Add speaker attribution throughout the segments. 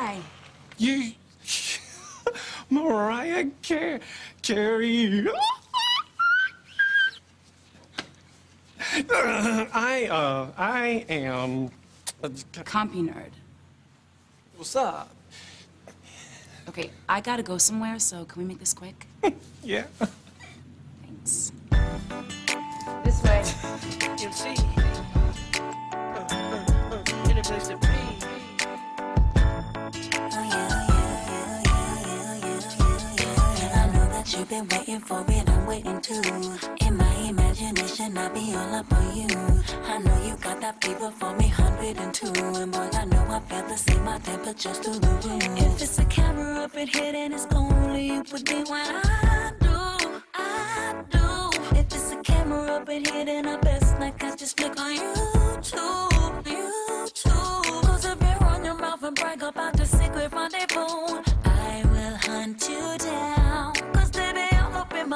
Speaker 1: Hi. You... Mariah Care. Carey. I, uh, I am...
Speaker 2: Compy nerd.
Speaker 1: What's up?
Speaker 2: Okay, I gotta go somewhere, so can we make this quick?
Speaker 1: yeah.
Speaker 3: been waiting for it, I'm waiting too. In my imagination, I'll be all up on you. I know you got that fever for me, 102. And boy, I know I feel the same, my temperature's through the roof. If it's a camera up in here, then it's only you would be when I.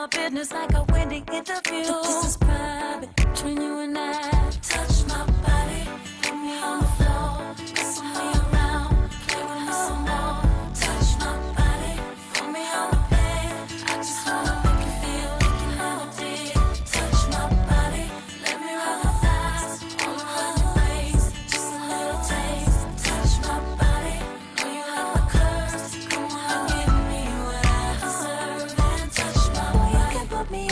Speaker 3: my business like a wedding interview. But this is private between you and I.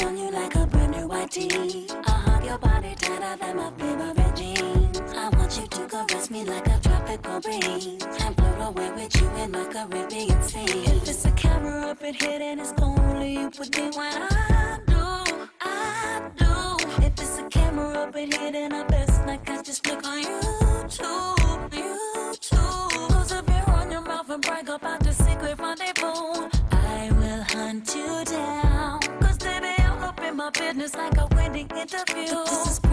Speaker 3: on you like a brand new white tee. I hug your body tighter than my favorite jeans. I want you to caress me like a tropical breeze. And blow away with you in my Caribbean sea. If it's a camera up in hidden, it's only you with me when I'm. the view.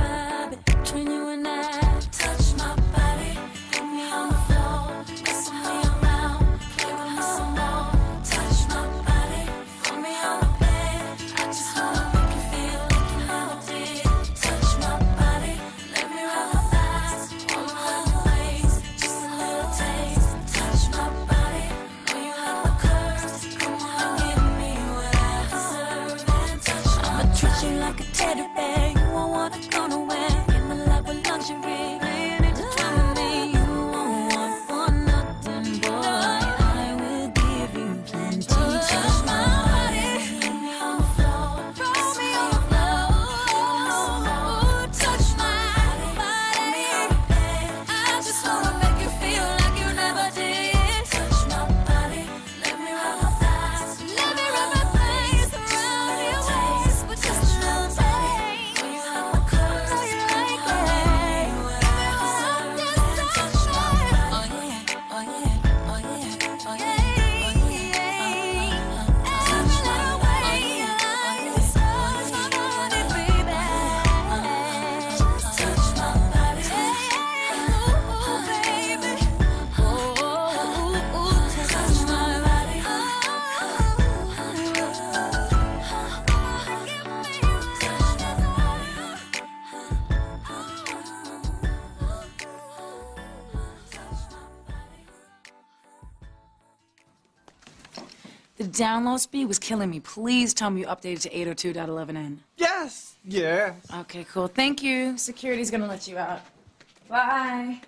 Speaker 2: The download speed was killing me. Please tell me you updated to 802.11n.
Speaker 1: Yes. Yeah.
Speaker 2: Okay, cool. Thank you. Security's gonna let you out. Bye.